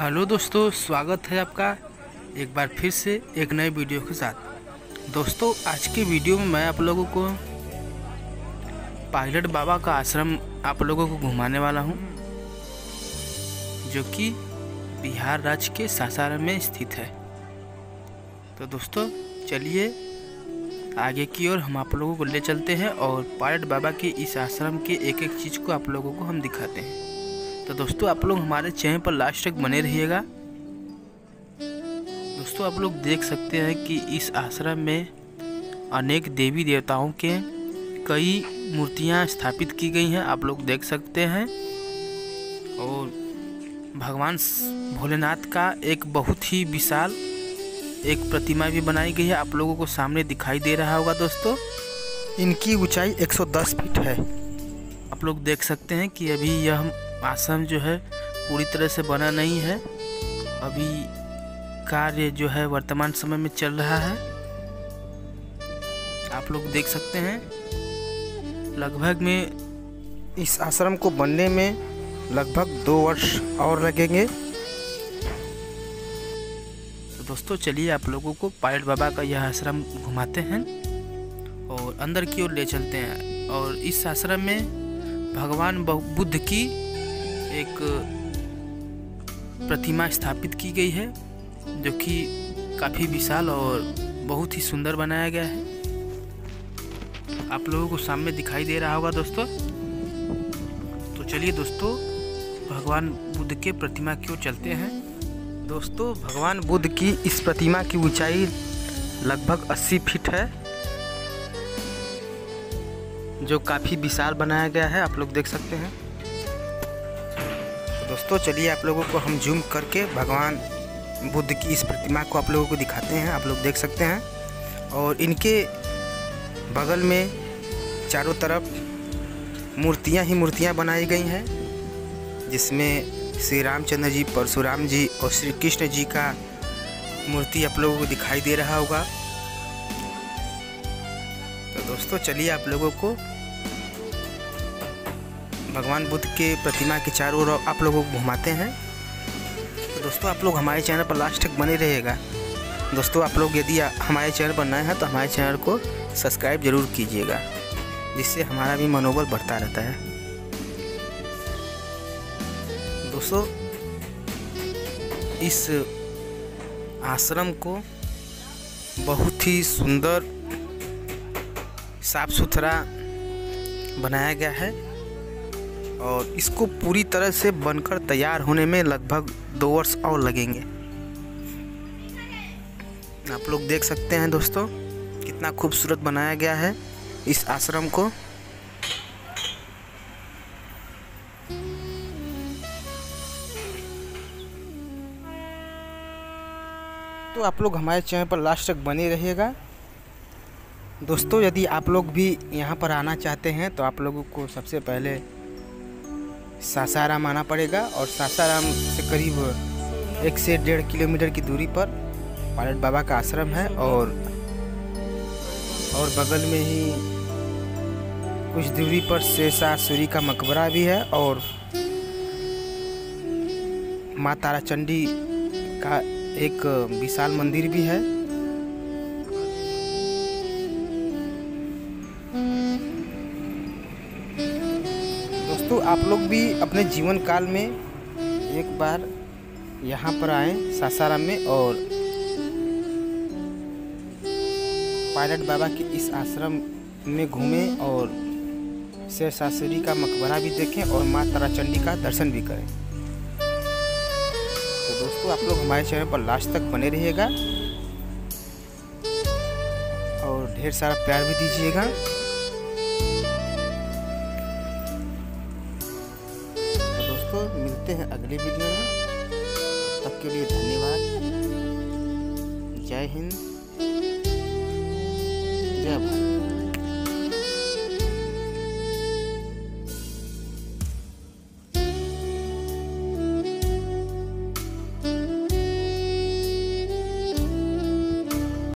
Hello दोस्तों, स्वागत है आपका एक बार फिर से एक नए वीडियो के साथ। दोस्तों, आज के वीडियो में मैं आप लोगों को पायलट बाबा का आश्रम आप लोगों को घुमाने वाला हूँ, जो कि बिहार राज्य के सासाराम में स्थित है। तो दोस्तों, चलिए आगे की ओर हम आप लोगों को ले चलते हैं और पायलट बाबा के इस आश्रम के एक एक चीज़ को आप लोगों को हम दिखाते हैं। तो दोस्तों, आप लोग हमारे चैनल पर लास्ट तक बने रहिएगा। दोस्तों, आप लोग देख सकते हैं कि इस आश्रम में अनेक देवी देवताओं के कई मूर्तियाँ स्थापित की गई हैं। आप लोग देख सकते हैं। और भगवान भोलेनाथ का एक बहुत ही विशाल एक प्रतिमा भी बनाई गई है। आप लोगों को सामने दिखाई दे रहा होगा दोस्तों। इनकी ऊंचाई 110 फीट है। आप लोग देख सकते हैं कि अभी यह आश्रम जो है, पूरी तरह से बना नहीं है। अभी कार्य जो है, वर्तमान समय में चल रहा है। आप लोग देख सकते हैं, लगभग में इस आश्रम को बनने में लगभग दो वर्ष और लगेंगे। तो दोस्तों, चलिए आप लोगों को पायलट बाबा का यह आश्रम घुमाते हैं और अंदर की ओर ले चलते हैं। और इस आश्रम में भगवान बुद्ध की एक प्रतिमा स्थापित की गई है, जो कि काफ़ी विशाल और बहुत ही सुंदर बनाया गया है। आप लोगों को सामने दिखाई दे रहा होगा दोस्तों। तो चलिए दोस्तों, भगवान बुद्ध के प्रतिमा की ओर चलते हैं। दोस्तों, भगवान बुद्ध की इस प्रतिमा की ऊंचाई लगभग 80 फीट है, जो काफ़ी विशाल बनाया गया है, आप लोग देख सकते हैं। दोस्तों, चलिए आप लोगों को हम जूम करके भगवान बुद्ध की इस प्रतिमा को आप लोगों को दिखाते हैं। आप लोग देख सकते हैं। और इनके बगल में चारों तरफ़ मूर्तियाँ ही मूर्तियाँ बनाई गई हैं, जिसमें श्री रामचंद्र जी, परशुराम जी और श्री कृष्ण जी का मूर्ति आप लोगों को दिखाई दे रहा होगा। तो दोस्तों, चलिए आप लोगों को भगवान बुद्ध के प्रतिमा के चारों ओर आप लोगों को घुमाते हैं। दोस्तों, आप लोग हमारे चैनल पर लास्ट तक बने रहिएगा। दोस्तों, आप लोग यदि हमारे चैनल पर नए हैं तो हमारे चैनल को सब्सक्राइब ज़रूर कीजिएगा, जिससे हमारा भी मनोबल बढ़ता रहता है। दोस्तों, इस आश्रम को बहुत ही सुंदर साफ़ सुथरा बनाया गया है। और इसको पूरी तरह से बनकर तैयार होने में लगभग दो वर्ष और लगेंगे। आप लोग देख सकते हैं दोस्तों, कितना खूबसूरत बनाया गया है इस आश्रम को। तो आप लोग हमारे चैनल पर लास्ट तक बने रहिएगा। दोस्तों, यदि आप लोग भी यहाँ पर आना चाहते हैं तो आप लोगों को सबसे पहले सासाराम आना पड़ेगा और सासाराम से करीब एक से डेढ़ किलोमीटर की दूरी पर पायलट बाबा का आश्रम है और और बगल में ही कुछ दूरी पर शेषा सूरी का मकबरा भी है और माँ तारा चंडी का एक विशाल मंदिर भी है। दोस्तों, आप लोग भी अपने जीवन काल में एक बार यहाँ पर आए सासाराम में और पायलट बाबा के इस आश्रम में घूमें और शेर शास्त्री का मकबरा भी देखें और माँ ताराचंडी का दर्शन भी करें। तो दोस्तों, आप लोग हमारे चैनल पर लास्ट तक बने रहिएगा और ढेर सारा प्यार भी दीजिएगा। अगले वीडियो में। तब के लिए धन्यवाद। जय हिंद। जय भारत।